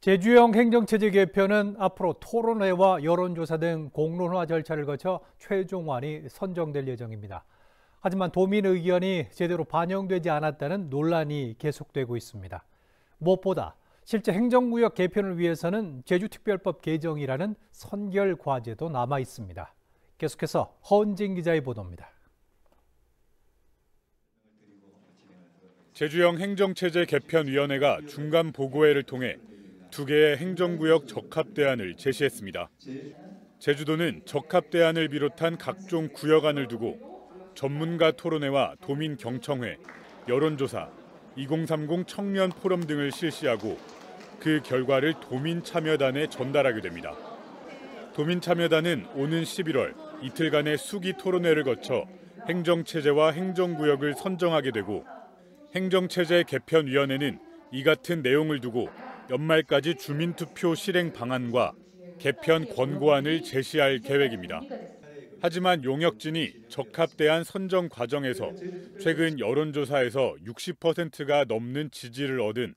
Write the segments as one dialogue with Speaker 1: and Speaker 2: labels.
Speaker 1: 제주형 행정체제 개편은 앞으로 토론회와 여론조사 등 공론화 절차를 거쳐 최종안이 선정될 예정입니다. 하지만 도민 의견이 제대로 반영되지 않았다는 논란이 계속되고 있습니다. 무엇보다 실제 행정구역 개편을 위해서는 제주특별법 개정이라는 선결 과제도 남아 있습니다. 계속해서 허은진 기자의 보도입니다.
Speaker 2: 제주형 행정체제 개편위원회가 중간 보고회를 통해 두 개의 행정구역 적합 대안을 제시했습니다. 제주도는 적합 대안을 비롯한 각종 구역안을 두고 전문가 토론회와 도민 경청회, 여론조사, 2030 청년 포럼 등을 실시하고 그 결과를 도민 참여단에 전달하게 됩니다. 도민 참여단은 오는 11월 이틀간의 수기 토론회를 거쳐 행정체제와 행정구역을 선정하게 되고 행정체제 개편위원회는 이 같은 내용을 두고 연말까지 주민투표 실행 방안과 개편 권고안을 제시할 계획입니다. 하지만 용역진이 적합대안 선정 과정에서 최근 여론조사에서 60%가 넘는 지지를 얻은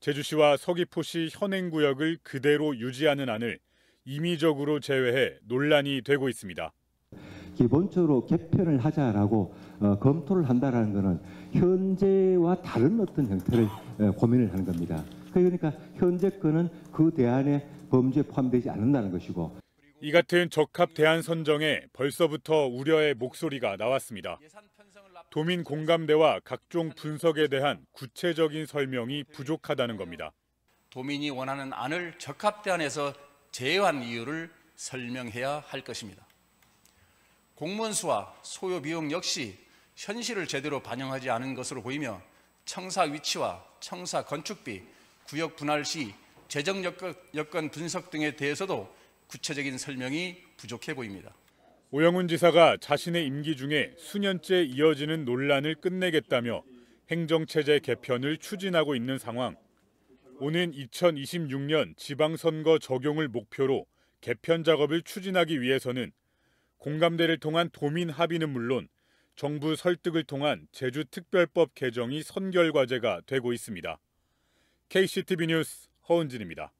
Speaker 2: 제주시와 서귀포시 현행 구역을 그대로 유지하는 안을 임의적으로 제외해 논란이 되고 있습니다.
Speaker 3: 기본적으로 개편을 하자라고 어, 검토를 한다라는 것은 현재와 다른 어떤 형태를 어, 고민을 하는 겁니다. 그러니까 현재 거는 그 대안의 범죄에 포함되지 않는다는 것이고
Speaker 2: 이 같은 적합 대안 선정에 벌써부터 우려의 목소리가 나왔습니다. 도민 공감대와 각종 분석에 대한 구체적인 설명이 부족하다는 겁니다.
Speaker 4: 도민이 원하는 안을 적합 대안에서 제외한 이유를 설명해야 할 것입니다. 공무원 수와 소요 비용 역시 현실을 제대로 반영하지 않은 것으로 보이며 청사 위치와 청사 건축비, 구역 분할 시 재정 여건 분석 등에 대해서도 구체적인 설명이 부족해 보입니다.
Speaker 2: 오영훈 지사가 자신의 임기 중에 수년째 이어지는 논란을 끝내겠다며 행정체제 개편을 추진하고 있는 상황. 오는 2026년 지방선거 적용을 목표로 개편 작업을 추진하기 위해서는 공감대를 통한 도민 합의는 물론 정부 설득을 통한 제주특별법 개정이 선결 과제가 되고 있습니다. KCTV 뉴스 허은진입니다.